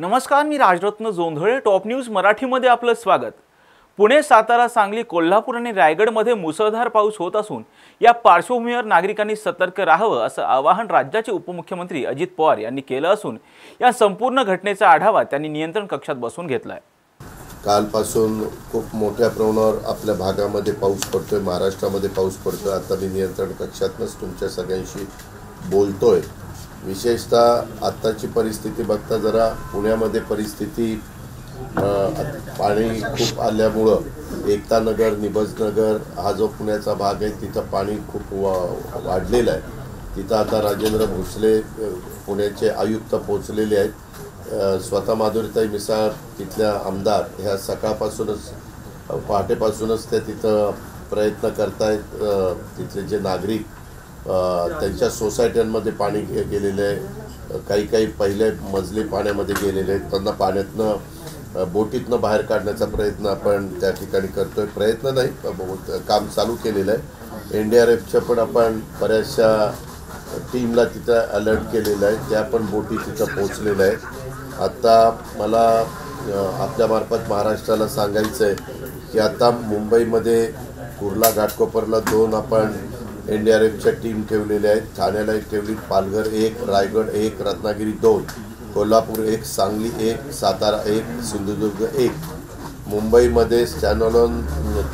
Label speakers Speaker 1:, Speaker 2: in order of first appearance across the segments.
Speaker 1: नमस्कार मी Rajratna Jondhale top news मराठीमध्ये आपलं स्वागत. पुणे सातारा सांगली कोल्हापूर आणि रायगडमध्ये मुसळधार पाऊस होत असून या पार्श्वभूमीवर नागरिकांनी सतर्क राहावं असं आवाहन राज्याचे उपमुख्यमंत्री अजित पवार यांनी केलं असून या संपूर्ण घटनेचा आढावा त्यांनी नियंत्रण कक्षात बसून घेतलाय.
Speaker 2: कालपासून खूप मोठ्या प्रमाणावर आपल्या भागामध्ये पाऊस पडतोय महाराष्ट्रामध्ये पाऊस पडतोय. आता मी नियंत्रण कक्षातनंच तुमच्या सगळ्यांशी बोलतोय. विशेषतः आत्ताची परिस्थिती बघता जरा पुण्यामध्ये परिस्थिती पाणी खूप आल्यामुळं एकता नगर निबजनगर हा जो पुण्याचा भाग आहे तिथं पाणी खूप वा वाढलेलं आहे. तिथं आता राजेंद्र भोसले पुण्याचे आयुक्त पोचलेले आहेत. स्वतः माधुरीताई मिसाळ तिथल्या आमदार ह्या सकाळपासूनच पहाटेपासूनच ते तिथं प्रयत्न करतायत तिथले जे नागरिक त्यांच्या सोसायट्यांमध्ये पाणी गेलेलं आहे. काही काही पहिले मजले पाण्यामध्ये गेलेले आहेत. त्यांना पाण्यातनं बोटीतनं बाहेर काढण्याचा प्रयत्न आपण त्या ठिकाणी करतोय. प्रयत्न नाही काम चालू केलेलं आहे. एन डी आर एफच्या पण आपण बऱ्याचशा टीमला तिथं अलर्ट केलेलं आहे. त्या पण बोटी तिथं पोचलेल्या आहेत. आत्ता मला आपल्यामार्फत महाराष्ट्राला सांगायचं आहे की आता मुंबईमध्ये कुर्ला घाटकोपरला दोन आपण एन डी आर एफच्या टीम ठेवलेल्या आहेत. ठाण्याला एक ठेवली. पालघर एक रायगड एक रत्नागिरी दोन कोल्हापूर एक सांगली एक सातारा एक सिंधुदुर्ग एक. मुंबईमध्ये स्टँडअलोन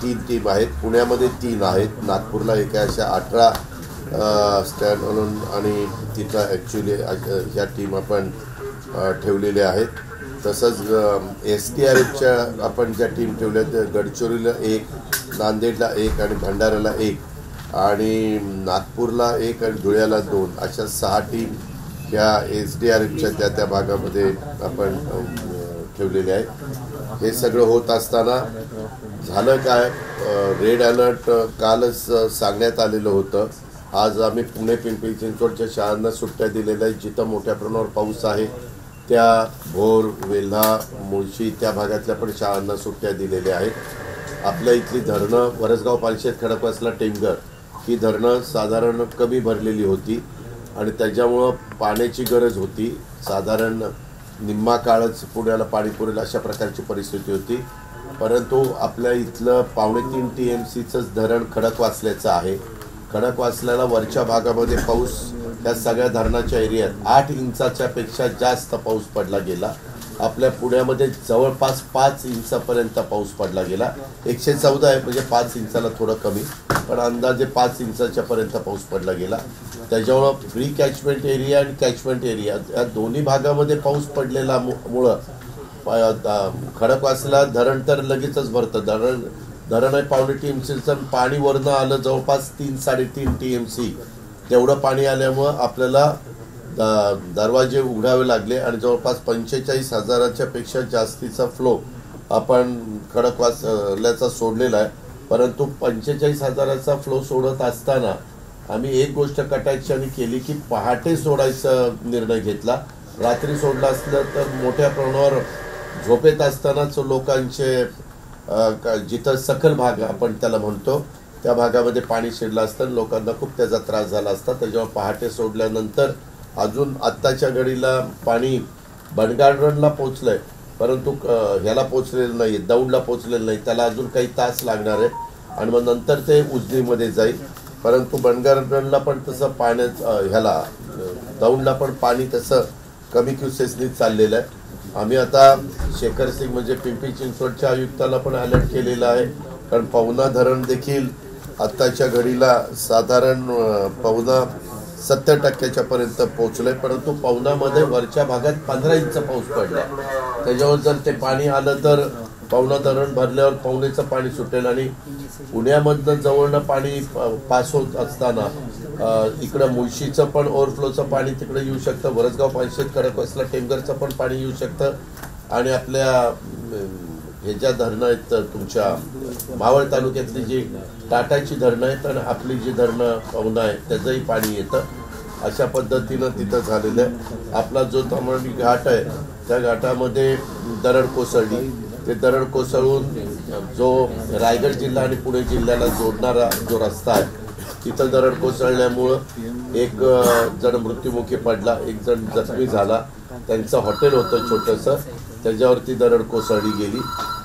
Speaker 2: तीन टीम आहेत. पुण्यामध्ये तीन आहेत. नागपूरला एका अशा अठरा स्टँड आणि तिथं ॲक्च्युली ह्या टीम आपण ठेवलेल्या आहेत. तसंच एस टी आर एफच्या आपण ज्या टीम ठेवल्या त्या गडचिरोलीला एक नांदेडला एक आणि भंडाऱ्याला एक. आणि नागपूरला एक आणि धुळ्याला दोन अशा सहा टीम ह्या एस डी आर एफच्या त्या त्या भागामध्ये आपण ठेवलेले आहेत. हे सगळं होत असताना झालं काय? रेड अलर्ट कालच सांगण्यात आलेलं होतं. आज आम्ही पुणे पिंपरी चिंचवडच्या शाळांना सुट्ट्या दिलेल्या आहेत. जिथं मोठ्या प्रमाणावर पाऊस आहे त्या भोर वेल्हा मुळशी त्या भागातल्या पण शाळांना सुट्ट्या दिलेल्या आहेत. आपल्या इथली धरणं वरसगाव पालशेत खडकवासला टेमघर. ही धरणं साधारण कमी भरलेली होती आणि त्याच्यामुळं पाण्याची गरज होती. साधारण निम्मा काळच पुण्याला पाणी पुरेल अशा प्रकारची परिस्थिती होती. परंतु आपल्या इथलं पावणे तीन टी एम सीचंच धरण खडक वाचल्याचं आहे. खडक वाचल्याला वरच्या भागामध्ये पाऊस त्या सगळ्या धरणाच्या एरियात आठ इंचाच्या पेक्षा जास्त पाऊस पडला गेला. आपल्या पुण्यामध्ये जवळपास पाच इंचापर्यंत पाऊस पडला गेला. एकशे चौदा आहे म्हणजे पाच इंचाला थोडं कमी. पण अंदाजे पाच इंचाच्या पर्यंत पाऊस पडला गेला. त्याच्यामुळं प्री कॅचमेंट एरिया आणि कॅचमेंट एरिया या दोन्ही भागामध्ये पाऊस पडलेला मु- मुळं खडकवासला धरण तर लगेचच भरतं. धरण धरण आहे पावणे टी एम सीचं पाणी वरनं आलं जवळपास तीन साडेतीन टी एम सी तेवढं पाणी आल्यामुळं आपल्याला दरवाजे उघडावे लागले आणि जवळपास पंचेचाळीस हजाराच्या पेक्षा जास्तीचा फ्लो आपण खडकवासल्याचा सोडलेला आहे. परंतु पंचेचाळीस हजाराचा फ्लो सोडत असताना आम्ही एक गोष्ट कटाक्षाने केली की पहाटे सोडायचा निर्णय घेतला. रात्री सोडला असलं तर मोठ्या प्रमाणावर झोपेत असतानाच लोकांचे का- जिथं सखल भाग आपण त्याला म्हणतो त्या भागामध्ये पाणी शिरलं असतं लोकांना खूप त्याचा त्रास झाला असता. त्याच्यावर पहाटे सोडल्यानंतर अजून आत्ताच्या घडीला पाणी बनगार्डनला आहे परंतु ह्याला पोचलेलं नाही दौडला पोचलेलं नाही त्याला अजून काही तास लागणार आहे. आणि मग नंतर ते उजनीमध्ये जाईल. परंतु बनगार्डनला पण तसं पाण्याचं ह्याला दौडला पण पाणी तसं कमी क्युसेसनी चाललेलं आहे. आम्ही आता शेखर सिंग म्हणजे पिंपरी चिंचवडच्या आयुक्ताला पण अलर्ट केलेला आहे. कारण पवना धरण देखील आत्ताच्या घडीला साधारण पवना सत्तर टक्क्याच्या पर्यंत पोहोचलंय परंतु पवनामध्ये वरच्या भागात पंधरा इंच पाऊस पडलाय. त्याच्यावर जर ते पाणी आलं तर पवना धरण भरल्यावर पवनेचं पाणी सुटेल आणि पुण्यामधनं जवळनं पाणी पास होत असताना इकडं मुळशीचं पण ओव्हरफ्लोचं पाणी तिकडे येऊ शकतं वरसगाव पानशेत खडकवासला टेमघरचं पण पाणी येऊ शकतं. आणि आपल्या हे ज्या धरणं आहेत तर तुमच्या मावळ तालुक्यातली जी टाटाची धरणं आहेत आणि आपली जी धरणं पवना आहे त्याचंही पाणी येतं. अशा पद्धतीनं तिथं झालेलं आहे. आपला जो तामणी घाट आहे त्या घाटामध्ये दरड कोसळली. ते दरड कोसळून जो रायगड जिल्हा आणि पुणे जिल्ह्याला जोडणारा जो रस्ता आहे तिथं दरड कोसळल्यामुळं एक जण मृत्युमुखी पडला एक जण जखमी झाला. त्यांचं हॉटेल होतं छोटंसं. त्याच्यावरती दरड कोसळली गेली.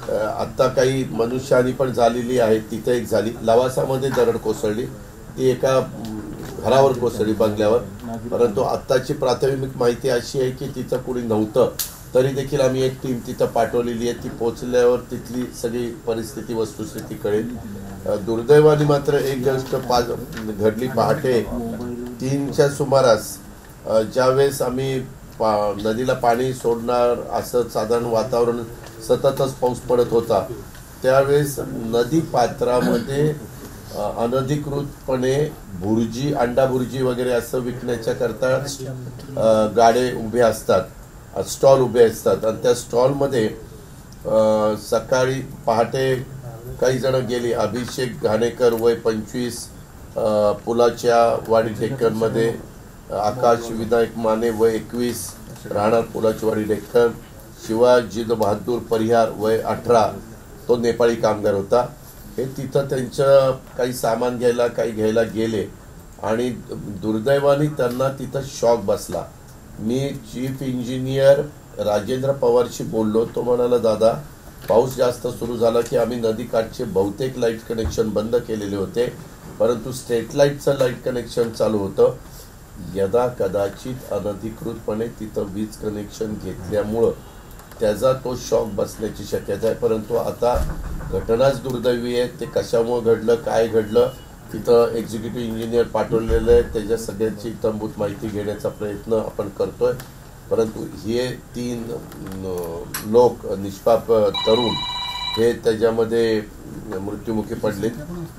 Speaker 2: आत्ता काही मनुष्यहानी पण झालेली आहे तिथे एक झाली. लवासामध्ये दरड कोसळली. ती एका घरावर कोसळली बंगल्यावर. परंतु आत्ताची प्राथमिक माहिती अशी आहे की तिथं कुणी नव्हतं. तरी देखील आम्ही एक टीम तिथं पाठवलेली आहे. ती पोचल्यावर तिथली सगळी परिस्थिती वस्तुस्थिती कळेल. दुर्दैवाने मात्र एक गोष्ट पाच घडली पहाटे. तीनच्या सुमारास ज्यावेळेस आम्ही पा नदीला पाणी सोडणार असं साधारण वातावरण सततच पाऊस पडत होता. त्यावेळेस नदी पात्रामध्ये अनधिकृतपणे भुर्जी अंडा भुर्जी वगैरे असं विकण्याच्या करता गाडे उभे असतात स्टॉल उभे असतात. आणि त्या स्टॉलमध्ये सकाळी पहाटे काही जण गेली. अभिषेक घाणेकर वय पंचवीस पुलाच्या वाडी डेक्कनमध्ये आकाश विनायक माने वय एकवीस राहणार पुलाची वाडी डेक्कन शिवाजी बहादूर परिहार वय अठरा तो नेपाळी कामगार होता. हे तिथं त्यांचं काही सामान घ्यायला काही घ्यायला गेले. आणि दुर्दैवाने त्यांना तिथं शॉक बसला. मी चीफ इंजिनियर राजेंद्र पवारशी बोललो. तो म्हणाला दादा पाऊस जास्त सुरू झाला की आम्ही नदीकाठचे बहुतेक लाइट कनेक्शन बंद केलेले होते. परंतु स्ट्रीट लाईटचं लाइट कनेक्शन चालू होतं. यदा कदाचित अनधिकृतपणे तिथं वीज कनेक्शन घेतल्यामुळं त्याचा तो शॉक बसण्याची शक्यता आहे. परंतु आता घटनाच दुर्दैवी आहे. ते कशामुळं घडलं काय घडलं तिथं एक्झिक्युटिव्ह इंजिनियर पाठवलेलं आहे. त्याच्या सगळ्यांची तंबूत माहिती घेण्याचा प्रयत्न आपण करतोय. परंतु हे तीन लोक निष्पाप तरुण हे त्याच्यामध्ये मृत्युमुखी पडले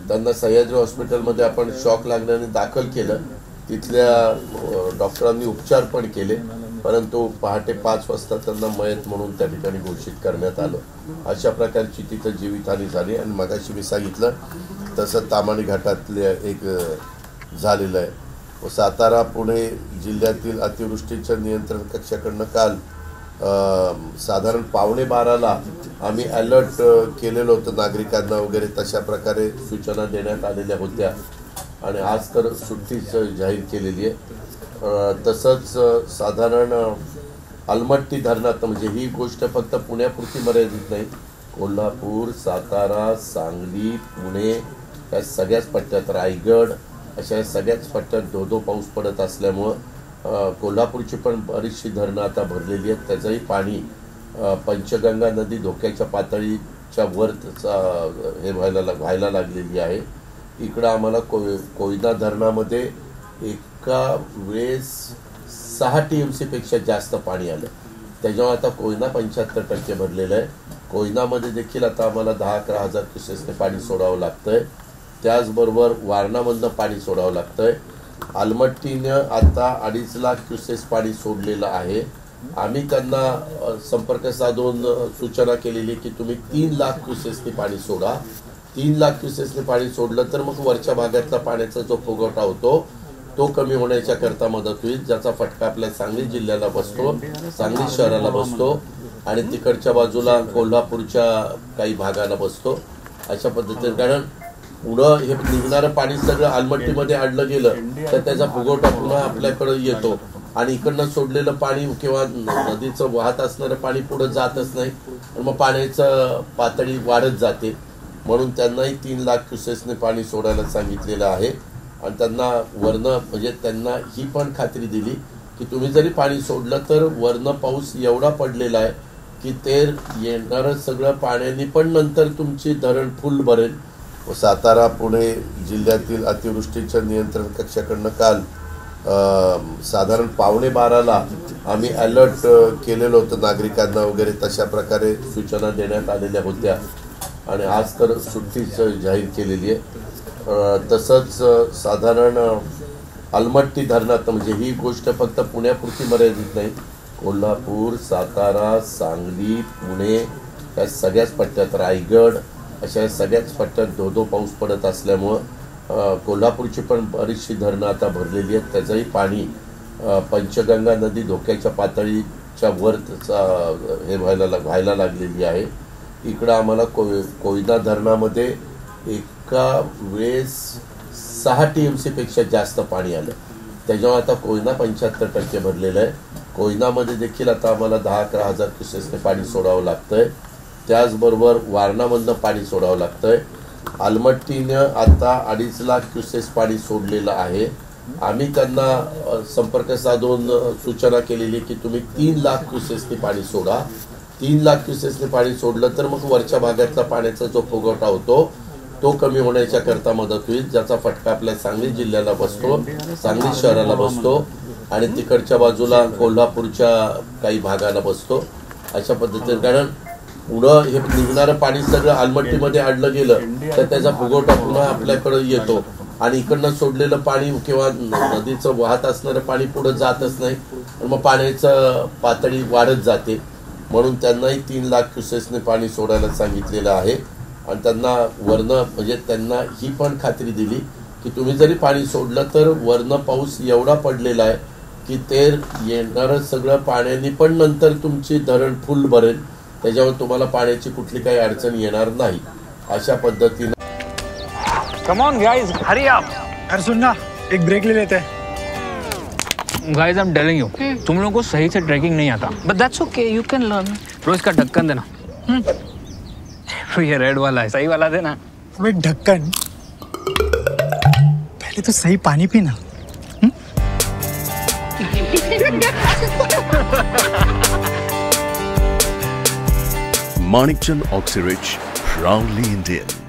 Speaker 2: त्यांना सह्याद्री हॉस्पिटलमध्ये आपण शॉक लागल्याने दाखल केलं. तिथल्या डॉक्टरांनी उपचार पण केले. परंतु पहाटे पाच वाजता त्यांना मयत म्हणून त्या ठिकाणी घोषित करण्यात आलं. अशा प्रकारची तिथं जीवितहानी झाली आणि मगाशी मी सांगितलं तसं तामाणी घाटातले एक झालेलं आहे. व सातारा पुणे जिल्ह्यातील अतिवृष्टीच्या नियंत्रण कक्षाकडनं काल साधारण पावणे बाराला आम्ही अलर्ट केलेलं होतं नागरिकांना वगैरे तशा प्रकारे सूचना देण्यात आलेल्या होत्या. आणि आज तर सुट्टीच जाहीर केलेली आहे. तसंच साधारण अलमट्टी धरणात म्हणजे ही गोष्ट फक्त पुण्यापुरती मर्यादित नाही. कोल्हापूर सातारा सांगली पुणे या सगळ्याच पट्ट्यात रायगड अशा या सगळ्याच पट्ट्यात धो धो पाऊस पडत असल्यामुळं कोल्हापूरची पण बरीचशी धरणं आता भरलेली आहेत. त्याचंही पाणी पंचगंगा नदी धोक्याच्या पातळीच्या वर हे व्हायला लाग- व्हायला लागलेली आहे. इकडं आम्हाला को कोयना धरणामध्ये एका वेळेस सहा टी एम सीपेक्षा जास्त पाणी आलं. त्याच्यामुळे आता कोयना पंच्याहत्तर टक्के भरलेलं आहे. कोयनामध्ये देखील आता आम्हाला दहा अकरा हजार क्युसेसने पाणी सोडावं लागतंय. त्याचबरोबर वारणामधनं पाणी सोडावं लागतंय. आलमट्टीनं आता अडीच लाख क्युसेस पाणी सोडलेलं आहे. आम्ही त्यांना संपर्क साधून सूचना केलेली की तुम्ही तीन लाख क्युसेसने पाणी सोडा. तीन लाख क्युसेसने पाणी सोडलं तर मग वरच्या भागातला पाण्याचा जो फुगवटा होतो तो कमी होण्याच्या करता मदत होईल ज्याचा फटका आपल्या सांगली जिल्ह्याला बसतो सांगली शहराला बसतो आणि तिकडच्या बाजूला कोल्हापूरच्या काही भागाला बसतो अशा पद्धतीने. कारण पुढं हे निघणारं पाणी सगळं आलमट्टीमध्ये आणलं गेलं तर त्याचा फुगवटा पुन्हा आपल्याकडे येतो. आणि इकडनं सोडलेलं पाणी किंवा नदीचं वाहत असणारं पाणी पुढे जातच नाही. मग पाण्याचं पातळी वाढत जाते. म्हणून त्यांनाही तीन लाख क्युसेसने पाणी सोडायला सांगितलेलं आहे. आणि त्यांना वरनं म्हणजे त्यांना ही पण खात्री दिली की तुम्ही जरी पाणी सोडलं तर वरनं पाऊस एवढा पडलेला आहे की ते येणारं सगळं पाण्याने पण नंतर तुमची धरण फुल भरेल. व सातारा पुणे जिल्ह्यातील अतिवृष्टीच्या नियंत्रण कक्षाकडनं काल साधारण पावणे बाराला आम्ही अलर्ट केलेलं होतं नागरिकांना वगैरे तशा प्रकारे सूचना देण्यात आलेल्या होत्या. आणि आज तर सुट्टीच जाहीर केलेली आहे. तसंच साधारण अलमट्टी धरणात म्हणजे ही गोष्ट फक्त पुण्यापुरती मर्यादित नाही. कोल्हापूर सातारा सांगली पुणे या सगळ्याच पट्ट्यात रायगड अशा सगळ्याच पट्ट्यात धो धो पाऊस पडत असल्यामुळं कोल्हापूरची पण बरीचशी धरणं आता भरलेली आहेत. त्याचंही पाणी पंचगंगा नदी धोक्याच्या पातळीच्या वर त्याचा हे व्हायला लाग- व्हायला लागलेली आहे. इकडं आम्हाला को कोयना धरणामध्ये एका वेळेस सहा टी एम सीपेक्षा जास्त पाणी आलं. त्याच्यामुळे आता कोयना पंच्याहत्तर टक्के भरलेलं आहे. कोयनामध्ये देखील आता आम्हाला दहा अकरा हजार क्युसेसने पाणी सोडावं लागतंय. त्याचबरोबर वारणामधनं पाणी सोडावं लागतंय. आलमट्टीनं आता अडीच लाख क्युसेस पाणी सोडलेलं आहे. आम्ही त्यांना संपर्क साधून सूचना केलेली की तुम्ही तीन लाख क्युसेसने पाणी सोडा. तीन लाख क्युसेसने पाणी सोडलं तर मग वरच्या भागातला पाण्याचा जो फुगवटा होतो तो कमी होण्याच्या करता मदत होईल ज्याचा फटका आपल्या सांगली जिल्ह्याला बसतो सांगली शहराला बसतो आणि तिकडच्या बाजूला कोल्हापूरच्या काही भागाला बसतो. अशा पद्धतीने कारण पुढं हे निघणारं पाणी सगळं आलमट्टीमध्ये आणलं गेलं तर त्याचा फुगवटा पुन्हा आपल्याकडे येतो. आणि इकडनं सोडलेलं पाणी किंवा नदीचं वाहत असणारं पाणी पुढं जातच नाही. मग पाण्याचं पातळी वाढत जाते. म्हणून त्यांनाही तीन लाख क्युसेसने पाणी सोडायला सांगितलेलं आहे. आणि त्यांना वरनं म्हणजे त्यांना ही पण खात्री दिली की तुम्ही जरी पाणी सोडलं तर वरनं पाऊस एवढा पडलेला आहे की ते येणारं सगळं पाण्याने पण नंतर तुमची धरण फुल भरेल. त्याच्यावर तुम्हाला पाण्याची कुठली काही अडचण येणार नाही. अशा पद्धतीने
Speaker 3: come on guys hurry up
Speaker 4: अरे सुन ना एक ब्रेक ले लेते. हैं
Speaker 3: guys I am telling you तुम लोगों को सही से ट्रैकिंग नहीं आता.
Speaker 5: But that's okay, you can learn.
Speaker 3: रोज का ढक्कन देना. तो ये रेड वाला है। सही वाला देना।
Speaker 4: अब ढक्कन। पहले तो सही पानी पीना।
Speaker 6: Manikchand Oxyrich, proudly Indian.